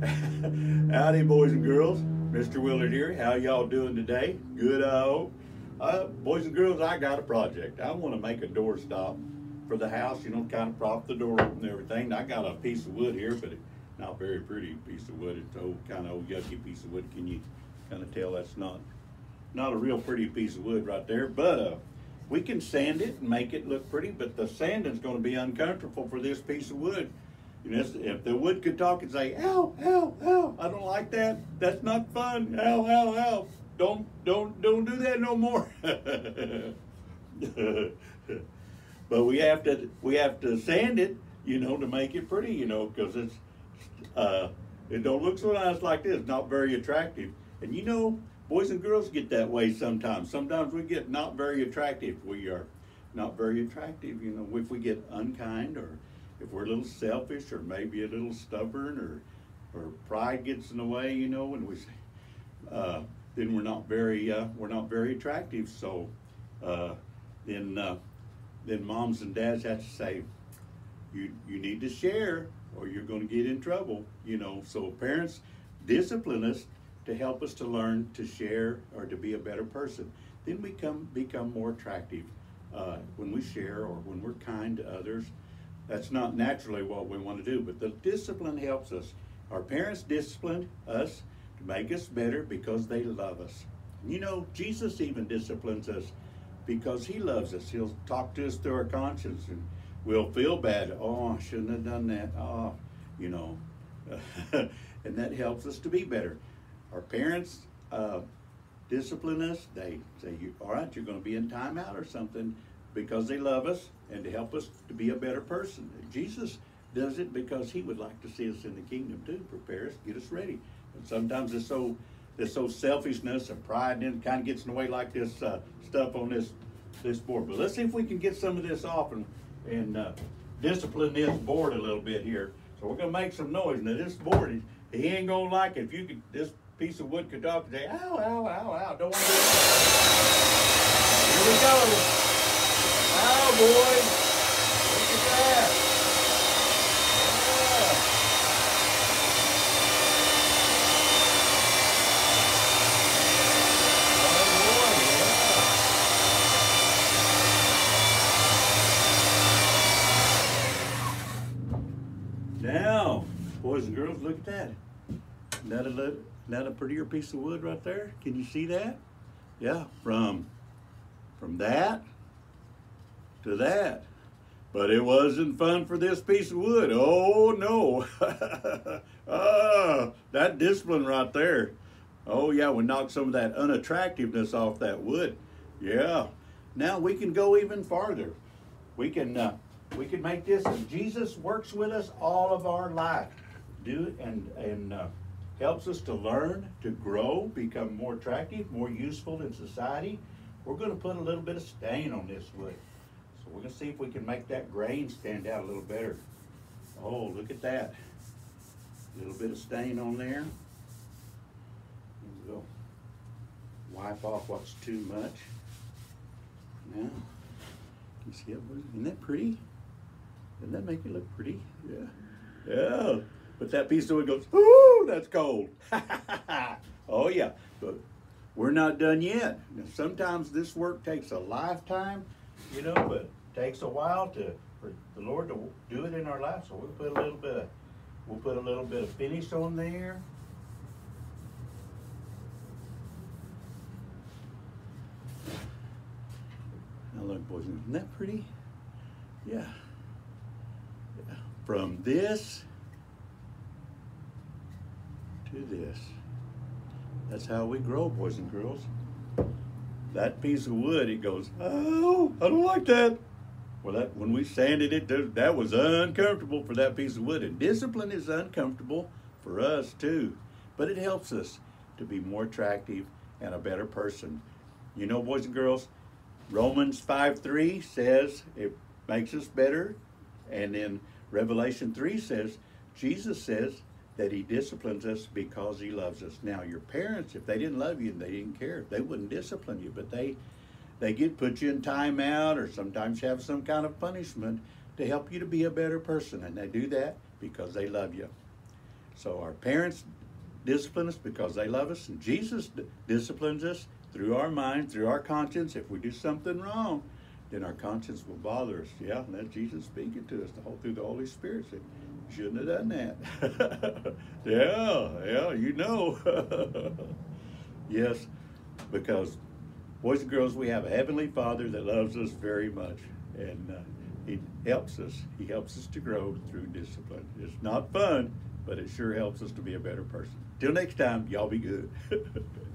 Howdy, boys and girls. Mr. Willard here. How y'all doing today? Good, I hope. Uh, boys and girls, I got a project. I want to make a door stop for the house, you know, kind of prop the door open and everything. I got a piece of wood here, but it's not very pretty piece of wood. It's old, kind of old yucky piece of wood. Can you kind of tell that's not not a real pretty piece of wood right there? But uh, we can sand it and make it look pretty, but the sanding's going to be uncomfortable for this piece of wood. If the wood could talk and say, ow, ow, ow, I don't like that. That's not fun. Ow, ow, ow. Don't, don't, don't do that no more. but we have to, we have to sand it, you know, to make it pretty, you know, because it's, uh, it don't look so nice like this. Not very attractive. And you know, boys and girls get that way sometimes. Sometimes we get not very attractive. We are not very attractive, you know, if we get unkind or if we're a little selfish or maybe a little stubborn or, or pride gets in the way, you know, and we uh, then we're not very, uh, we're not very attractive. So uh, then, uh, then moms and dads have to say, you, you need to share or you're going to get in trouble, you know. So parents discipline us to help us to learn to share or to be a better person. Then we come become more attractive uh, when we share or when we're kind to others. That's not naturally what we want to do, but the discipline helps us. Our parents disciplined us to make us better because they love us. You know, Jesus even disciplines us because he loves us. He'll talk to us through our conscience and we'll feel bad. Oh, I shouldn't have done that. Oh, you know. and that helps us to be better. Our parents uh, discipline us. They say, all right, you're going to be in timeout or something because they love us and to help us to be a better person. Jesus does it because he would like to see us in the kingdom too, prepare us, get us ready. And sometimes it's so there's so selfishness and pride and kind of gets in the way like this uh, stuff on this this board. But let's see if we can get some of this off and and uh, discipline this board a little bit here. So we're gonna make some noise. Now this board, he ain't gonna like it. If you could, this piece of wood could talk and say, ow, ow, ow, ow, don't want to do that. Here we go. Oh boy. Look at that. Now, boys and girls, look at that. That a, isn't that a prettier piece of wood right there? Can you see that? Yeah, from from that to that. But it wasn't fun for this piece of wood. Oh no. ah, that discipline right there. Oh yeah, we knocked some of that unattractiveness off that wood. Yeah. Now we can go even farther. We can uh, we can make this. Jesus works with us all of our life. Do and and uh, helps us to learn, to grow, become more attractive, more useful in society. We're going to put a little bit of stain on this wood. We're gonna see if we can make that grain stand out a little better. Oh, look at that. A little bit of stain on there. We'll wipe off what's too much. Now, you see it? Isn't that pretty? Doesn't that make it look pretty? Yeah. Yeah. But that piece of wood goes, ooh, that's cold. oh yeah. But we're not done yet. Now, sometimes this work takes a lifetime, you know, but takes a while to for the Lord to do it in our life. So we'll put a little bit of we'll put a little bit of finish on there. Now look, boys, isn't that pretty? Yeah. yeah. From this to this. That's how we grow, boys and girls. That piece of wood, it goes, oh, I don't like that. Well, that when we sanded it, that was uncomfortable for that piece of wood. And discipline is uncomfortable for us too. But it helps us to be more attractive and a better person. You know, boys and girls, Romans 5 3 says it makes us better. And then Revelation 3 says, Jesus says that he disciplines us because he loves us. Now, your parents, if they didn't love you and they didn't care, they wouldn't discipline you, but they they get put you in timeout or sometimes have some kind of punishment to help you to be a better person. And they do that because they love you. So our parents discipline us because they love us, and Jesus disciplines us through our mind, through our conscience. If we do something wrong, then our conscience will bother us. Yeah, and that's Jesus speaking to us the whole through the Holy Spirit. Say, shouldn't have done that. yeah, yeah, you know. yes, because boys and girls, we have a heavenly Father that loves us very much, and uh, He helps us. He helps us to grow through discipline. It's not fun, but it sure helps us to be a better person. Till next time, y'all be good.